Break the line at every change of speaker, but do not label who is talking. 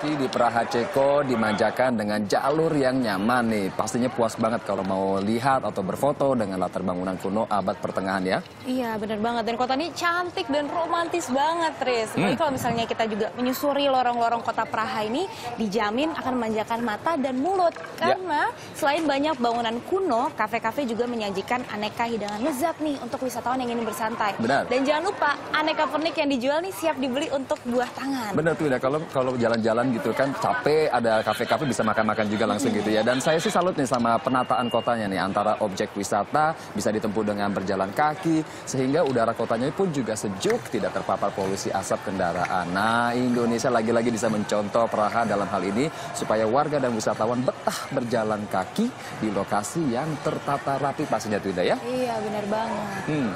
kaki di Praha Ceko dimanjakan dengan jalur yang nyaman nih. Pastinya puas banget kalau mau lihat atau berfoto dengan latar bangunan kuno abad pertengahan ya.
Iya bener banget dan kota ini cantik dan romantis banget Tris.
Hmm.
kalau misalnya kita juga menyusuri lorong-lorong kota Praha ini dijamin akan memanjakan mata dan mulut.
Ya.
Karena selain banyak bangunan kuno, kafe-kafe juga menyajikan aneka hidangan lezat nih untuk wisatawan yang ingin bersantai.
Benar.
Dan jangan lupa aneka pernik yang dijual nih siap dibeli untuk buah tangan.
Bener tuh ya, kalau kalau jalan-jalan gitu kan capek, ada kafe-kafe bisa makan-makan juga langsung gitu ya. Dan saya sih salut nih sama penataan kotanya nih, antara objek wisata bisa ditempuh dengan berjalan kaki, sehingga udara kotanya pun juga sejuk, tidak terpapar polusi asap kendaraan. Nah, Indonesia lagi-lagi bisa mencontoh Praha dalam hal ini, supaya warga dan wisatawan betah berjalan kaki di lokasi yang tertata rapi pastinya tuh ya.
Iya bener banget.
Hmm.